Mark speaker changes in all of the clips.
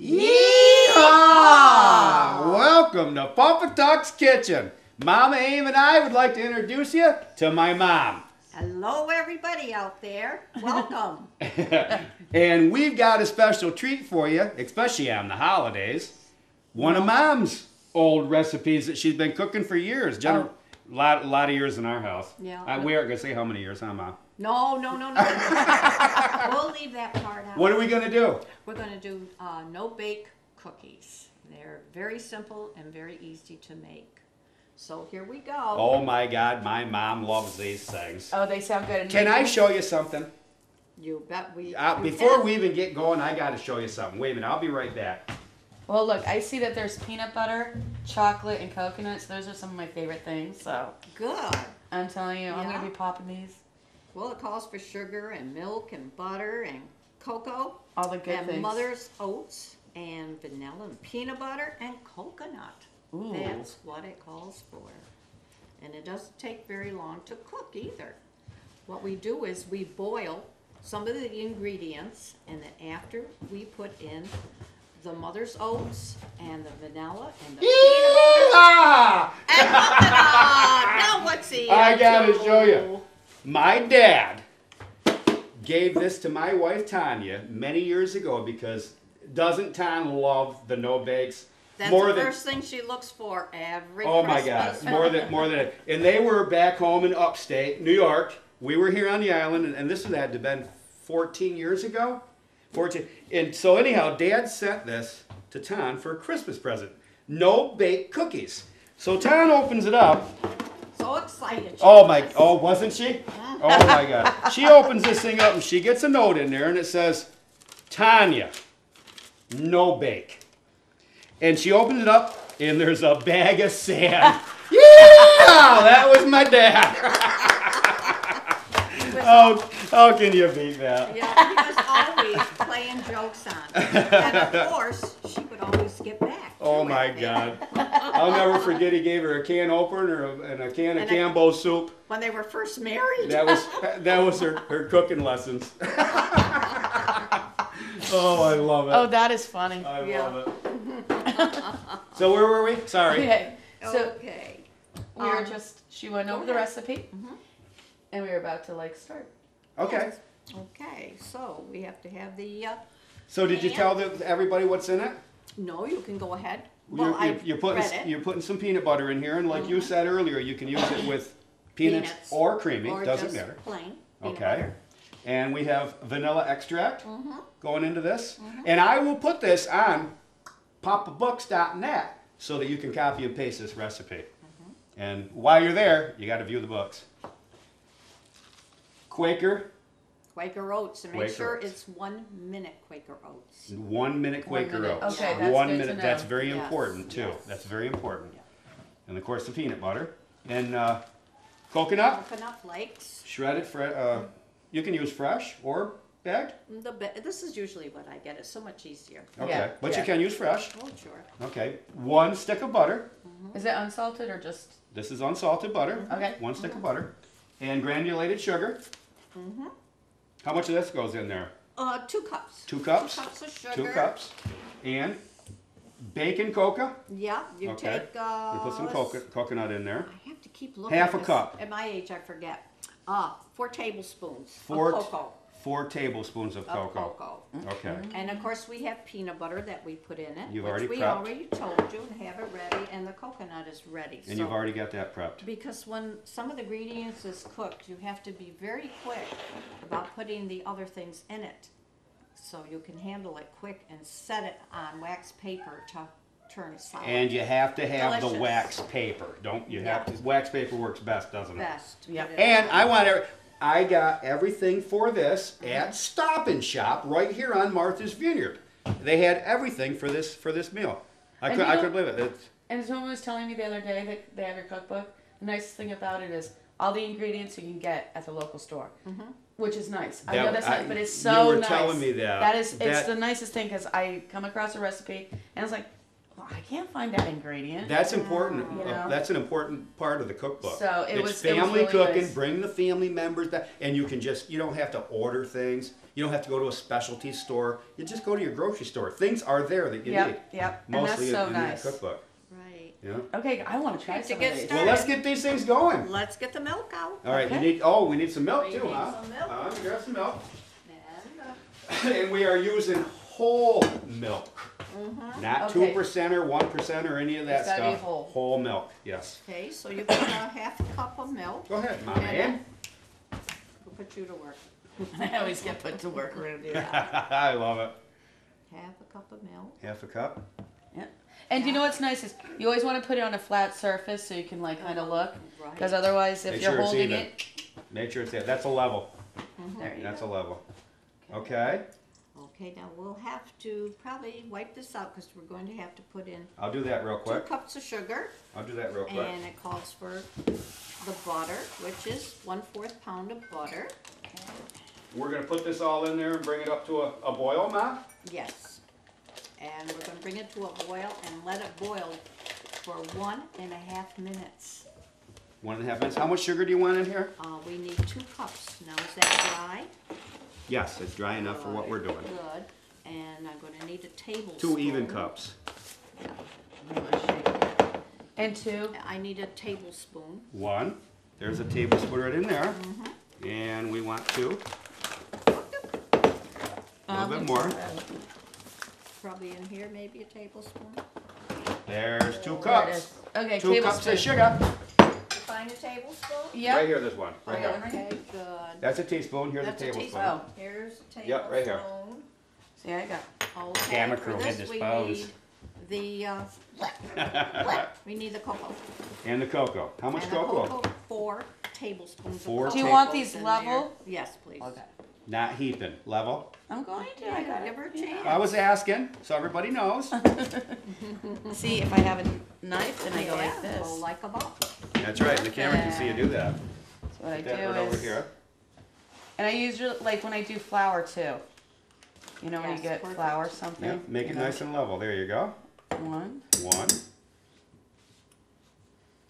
Speaker 1: Yeehaw! Welcome to Papa Tuck's Kitchen. Mama Aim and I would like to introduce you to my mom.
Speaker 2: Hello, everybody out there. Welcome.
Speaker 1: and we've got a special treat for you, especially on the holidays. One of mom's old recipes that she's been cooking for years. Gener- oh, lot, lot of years in our house.
Speaker 2: Yeah.
Speaker 1: Uh, we aren't going to say how many years, huh, Mom?
Speaker 2: no, no, no, no. we'll leave that part out.
Speaker 1: What are we going to do?
Speaker 2: We're going to do uh, no bake cookies. They're very simple and very easy to make. So here we go.
Speaker 1: Oh my God, my mom loves these things.
Speaker 3: Oh, they sound good.
Speaker 1: Can I show you something?
Speaker 2: You bet we.
Speaker 1: Uh,
Speaker 2: you
Speaker 1: before
Speaker 2: can.
Speaker 1: we even get going, I got to show you something. Wait a minute, I'll be right back.
Speaker 3: Well, look, I see that there's peanut butter, chocolate, and coconuts. Those are some of my favorite things. So
Speaker 2: Good.
Speaker 3: I'm telling you, I'm
Speaker 2: Yeah.
Speaker 3: gonna be popping these.
Speaker 2: Well, it calls for sugar and milk and butter and cocoa
Speaker 3: All the good
Speaker 2: and
Speaker 3: things.
Speaker 2: mother's oats and vanilla and peanut butter and coconut.
Speaker 3: Ooh.
Speaker 2: That's what it calls for. And it doesn't take very long to cook either. What we do is we boil some of the ingredients and then after we put in the mother's oats and the vanilla and the peanut butter and coconut. now what's the
Speaker 1: I gotta show you. My dad gave this to my wife Tanya many years ago because doesn't Tanya love the no bakes
Speaker 2: That's
Speaker 1: more
Speaker 2: the
Speaker 1: than
Speaker 2: first thing she looks for every
Speaker 1: oh my god
Speaker 2: Christmas.
Speaker 1: more than more than and they were back home in upstate New York. We were here on the island and, and this had to been 14 years ago. 14 and so anyhow, Dad sent this to Tan for a Christmas present. No bake cookies. So Tan opens it up
Speaker 2: So excited.
Speaker 1: Oh my! Oh, wasn't she? Oh my God! She opens this thing up and she gets a note in there and it says, "Tanya, no bake." And she opens it up and there's a bag of sand. yeah, that was my dad. oh, how can you beat that?
Speaker 2: Yeah, he was always playing jokes on. her. And of course, she would always get back.
Speaker 1: Oh
Speaker 2: to
Speaker 1: my. God! I'll never forget. He gave her a can opener and a, and a can of
Speaker 2: And a-
Speaker 1: Campbell soup.
Speaker 2: When they were first married.
Speaker 1: That was that was her, her cooking lessons. oh, I love it.
Speaker 3: Oh, that is funny.
Speaker 1: I
Speaker 2: Yeah.
Speaker 1: love it. so where were we? Sorry.
Speaker 3: Okay, so
Speaker 2: okay.
Speaker 3: we were
Speaker 2: Um,
Speaker 3: just she went over the
Speaker 2: ahead.
Speaker 3: recipe,
Speaker 2: Mhm.
Speaker 3: and we were about to like start.
Speaker 1: Okay.
Speaker 2: Okay, so we have to have the, uh,
Speaker 1: So did you tell the, everybody what's in it?
Speaker 2: no, you can go ahead.
Speaker 1: You're,
Speaker 2: Well, I
Speaker 1: you're, you're putting
Speaker 2: read it.
Speaker 1: you're putting some peanut butter in here, and like you
Speaker 2: Mhm.
Speaker 1: said earlier, you can use it with peanuts,
Speaker 2: Peanuts.
Speaker 1: or creamy.
Speaker 2: Or
Speaker 1: doesn't
Speaker 2: just
Speaker 1: matter.
Speaker 2: plain peanut
Speaker 1: Okay.
Speaker 2: butter.
Speaker 1: And we have vanilla extract
Speaker 2: Mhm.
Speaker 1: going into this, and I will put this on papabooks.net so that you can copy and paste this recipe.
Speaker 2: Mm-hmm.
Speaker 1: And while you're there, you got to view the books. Quaker
Speaker 2: Quaker oats, and make
Speaker 1: Quaker
Speaker 2: sure
Speaker 1: oats.
Speaker 2: it's one minute Quaker oats.
Speaker 1: One minute
Speaker 3: One
Speaker 1: Quaker
Speaker 3: minute.
Speaker 1: oats.
Speaker 3: Okay, that's
Speaker 1: One
Speaker 3: good to
Speaker 1: minute.
Speaker 3: know.
Speaker 1: That's very
Speaker 2: Yes,
Speaker 1: important too.
Speaker 2: yes.
Speaker 1: That's very important.
Speaker 2: Yeah.
Speaker 1: And of course the peanut butter and uh, coconut
Speaker 2: Coconut flakes.
Speaker 1: shredded. Fre- uh, you can use fresh or bagged.
Speaker 2: The be- this is usually what I get. It's so much easier.
Speaker 1: Okay,
Speaker 3: Yeah,
Speaker 1: but you
Speaker 3: yeah.
Speaker 1: can use fresh.
Speaker 2: Oh, sure.
Speaker 1: Okay, one stick of butter.
Speaker 3: Is it unsalted or just
Speaker 1: This is unsalted butter.
Speaker 3: okay?
Speaker 1: One stick of butter and granulated sugar.
Speaker 2: Mm-hmm.
Speaker 1: How much of this goes in there?
Speaker 2: Uh, two cups.
Speaker 1: Two cups.
Speaker 2: Two cups of sugar.
Speaker 1: Two cups. And bacon coca.
Speaker 2: Yeah, you
Speaker 1: Okay.
Speaker 2: take. Uh,
Speaker 1: You put some
Speaker 2: let's-
Speaker 1: coconut in there.
Speaker 2: I have to keep looking.
Speaker 1: Half a cup.
Speaker 2: At my age, I forget. Ah, four tablespoons
Speaker 1: Four
Speaker 2: of cocoa.
Speaker 1: Four tablespoons of
Speaker 2: Of
Speaker 1: cocoa.
Speaker 2: cocoa. Mm-hmm.
Speaker 1: Okay. Mm-hmm.
Speaker 2: And of course, we have peanut butter that we put in it.
Speaker 1: You've
Speaker 2: which we
Speaker 1: prepped.
Speaker 2: already told you and have it ready, and the coconut is ready.
Speaker 1: And
Speaker 2: so
Speaker 1: you've already got that prepped.
Speaker 2: Because when some of the ingredients is cooked, you have to be very quick about putting the other things in it. So you can handle it quick and set it on wax paper to turn solid.
Speaker 1: And you have to have the
Speaker 2: Delicious.
Speaker 1: wax paper. Don't you have to? Wax paper works best, doesn't it?
Speaker 2: Best.
Speaker 3: Yeah.
Speaker 1: And. I want to. I got everything for this at Stop and Shop right here on Martha's Vineyard. They had everything for this for this meal. I
Speaker 3: And
Speaker 1: could
Speaker 3: you
Speaker 1: I
Speaker 3: know-
Speaker 1: could believe it. It's,
Speaker 3: And someone was telling me the other day that they have your cookbook. The nicest thing about it is all the ingredients you can get at the local store, mm-hmm. which is nice. I
Speaker 1: That-
Speaker 3: know that's
Speaker 1: I-
Speaker 3: not, but it's
Speaker 1: you
Speaker 3: so
Speaker 1: were
Speaker 3: nice.
Speaker 1: telling me that.
Speaker 3: That is, it's
Speaker 1: That-
Speaker 3: the nicest thing because I come across a recipe and it's like, well, I can't find that ingredient.
Speaker 1: that's important.
Speaker 3: You
Speaker 1: uh,
Speaker 3: know?
Speaker 1: that's an important part of the cookbook.
Speaker 3: So it
Speaker 1: it's
Speaker 3: was- it was
Speaker 1: family
Speaker 3: really
Speaker 1: cooking.
Speaker 3: nice.
Speaker 1: Bring the family members back, and you can just you don't have to order things. You don't have to go to a specialty store. You just go to your grocery store. Things are there that you
Speaker 3: Yep,
Speaker 1: need.
Speaker 3: yep. And that's so
Speaker 1: in, in that
Speaker 3: nice.
Speaker 1: cookbook.
Speaker 2: Right.
Speaker 1: Yeah.
Speaker 3: Okay, I want to try
Speaker 2: To get started.
Speaker 1: Well, let's get these things going.
Speaker 2: Let's get the milk out.
Speaker 1: All right. You
Speaker 3: Okay.
Speaker 1: need. Oh, we need some milk
Speaker 2: We
Speaker 1: too,
Speaker 2: need
Speaker 1: huh?
Speaker 2: some milk.
Speaker 1: Uh, grab some milk.
Speaker 2: And, uh,
Speaker 1: and we are using whole milk, Mm-hmm. not two
Speaker 3: Okay.
Speaker 1: percent or one percent or any of that
Speaker 3: It's gotta be
Speaker 1: stuff.
Speaker 3: whole.
Speaker 1: milk. Yes.
Speaker 2: Okay, so you put a half a cup of milk.
Speaker 1: Go ahead, Mama
Speaker 2: And-
Speaker 1: Ann.
Speaker 2: We'll put you to work.
Speaker 3: I always get put to work around here.
Speaker 1: I love it.
Speaker 2: Half a cup of milk.
Speaker 1: Half a cup.
Speaker 3: Yeah. And you know what's nice is you always want to put it on a flat surface so you can like kind of look, because
Speaker 2: Right.
Speaker 3: otherwise if
Speaker 1: Make
Speaker 3: you're
Speaker 1: sure it's
Speaker 3: holding
Speaker 1: even.
Speaker 3: it,
Speaker 1: Make sure it's there. That's a level. Mm-hmm.
Speaker 3: there you go.
Speaker 1: That's a
Speaker 3: go.
Speaker 1: level. Okay.
Speaker 2: Okay, now we'll have to probably wipe this out because we're going to have to put in
Speaker 1: I'll do that real
Speaker 2: two
Speaker 1: quick.
Speaker 2: cups of sugar.
Speaker 1: I'll do that real quick.
Speaker 2: And it calls for the butter, which is one fourth pound of butter.
Speaker 1: We're gonna put this all in there and bring it up to a, a boil, Ma.
Speaker 2: Yes. And we're gonna bring it to a boil and let it boil for one and a half minutes.
Speaker 1: One and a half minutes. How much sugar do you want in here?
Speaker 2: Uh, we need two cups. Now, is that dry?
Speaker 1: Yes, it's dry enough for what we're doing.
Speaker 2: Good. And I'm gonna need a tablespoon.
Speaker 1: Two even cups.
Speaker 3: And two.
Speaker 2: I need a tablespoon.
Speaker 1: One. There's a tablespoon right in there.
Speaker 2: Mm-hmm.
Speaker 1: And we want two. A
Speaker 3: Um,
Speaker 1: little bit more.
Speaker 2: Probably in here, maybe a tablespoon.
Speaker 1: There's two cups.
Speaker 3: is. Okay,
Speaker 1: Two cups of sugar.
Speaker 2: You find a tablespoon?
Speaker 3: Yep.
Speaker 1: Right here, there's one. Right
Speaker 3: Okay.
Speaker 1: here.
Speaker 2: Okay, good.
Speaker 1: That's a teaspoon. Here's
Speaker 2: That's
Speaker 1: a
Speaker 2: a
Speaker 1: tablespoon.
Speaker 3: Oh.
Speaker 2: Here's a tablespoon.
Speaker 1: Yep, right here.
Speaker 3: See, I got.
Speaker 2: Okay,
Speaker 1: Camera
Speaker 2: for
Speaker 1: crew
Speaker 2: this
Speaker 1: had the
Speaker 2: we
Speaker 1: spoons.
Speaker 2: need the, uh, we need the cocoa.
Speaker 1: And the cocoa. How much
Speaker 2: And the
Speaker 1: cocoa?
Speaker 2: four tablespoons of cocoa.
Speaker 3: Do you want these level?
Speaker 2: there. Yes, please.
Speaker 1: Not heaping. Level.
Speaker 3: I'm going to. I
Speaker 2: Yeah,
Speaker 3: got
Speaker 2: give her a
Speaker 3: it.
Speaker 2: chance.
Speaker 1: I was asking, so everybody knows.
Speaker 3: See, if I have a knife, then I go like this.
Speaker 2: Go like a ball.
Speaker 1: That's right. The camera can see you do that.
Speaker 3: So what I
Speaker 1: Put
Speaker 3: do
Speaker 1: that right over here.
Speaker 3: And I usually like when I do flour too. You know when you get
Speaker 2: perfect.
Speaker 3: flour something.
Speaker 1: Yeah, make it
Speaker 3: know.
Speaker 1: nice and level. There you go.
Speaker 3: One.
Speaker 1: One.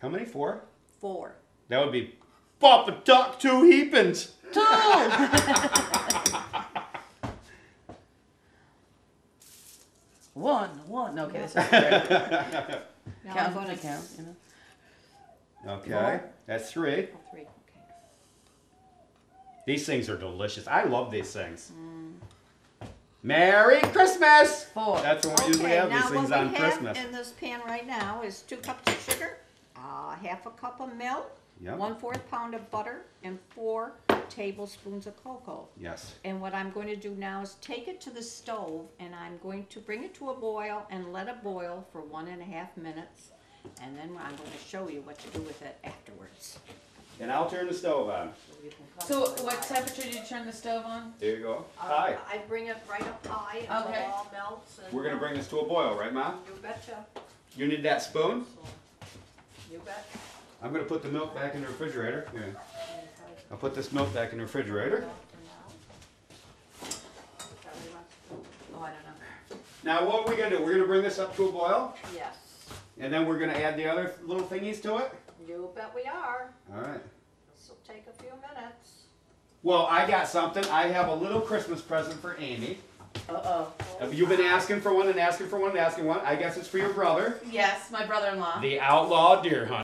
Speaker 1: How many? Four?
Speaker 2: Four.
Speaker 1: That would be Papa Tuck two heapings.
Speaker 3: Two. one. One. Okay, this is weird.
Speaker 2: Now I'm
Speaker 3: count
Speaker 2: gonna
Speaker 3: count. You know.
Speaker 1: Okay, that's three.
Speaker 2: Oh, three, okay.
Speaker 1: These things are delicious. I love these things. Merry Christmas!
Speaker 3: Four.
Speaker 1: That's what we usually have these things
Speaker 2: what
Speaker 1: on Christmas.
Speaker 2: in this pan right now is two cups of sugar, uh, half a cup of milk,
Speaker 1: Yep.
Speaker 2: one fourth pound of butter, and four tablespoons of cocoa.
Speaker 1: Yes.
Speaker 2: And what I'm going to do now is take it to the stove and I'm going to bring it to a boil and let it boil for one and a half minutes. And then I'm going to show you what to do with it afterwards.
Speaker 1: And I'll turn the stove on.
Speaker 2: So you can cut
Speaker 3: So,
Speaker 2: it
Speaker 3: what temperature do you turn the stove on?
Speaker 1: There you go.
Speaker 2: Uh,
Speaker 1: Hi.
Speaker 2: I bring it right up high until
Speaker 3: Okay.
Speaker 2: it all melts. And,
Speaker 1: We're gonna bring this to a boil, right, Mom?
Speaker 2: You betcha.
Speaker 1: You need that spoon?
Speaker 2: You bet.
Speaker 1: I'm gonna put the milk back in the refrigerator. Here. I'll put this milk back in the refrigerator.
Speaker 3: Oh, I don't know.
Speaker 1: Now, what are we gonna do? We're gonna bring this up to a boil,
Speaker 2: Yes,
Speaker 1: and then we're gonna add the other little thingies to it?
Speaker 2: You bet we are.
Speaker 1: All right.
Speaker 2: This will take a few minutes.
Speaker 1: Well, I got something. I have a little Christmas present for Amy.
Speaker 3: Uh oh.
Speaker 1: Have you been asking for one and asking for one and asking one? I guess it's for your brother,
Speaker 3: Yes, my brother-in-law.
Speaker 1: the outlaw deer hunter.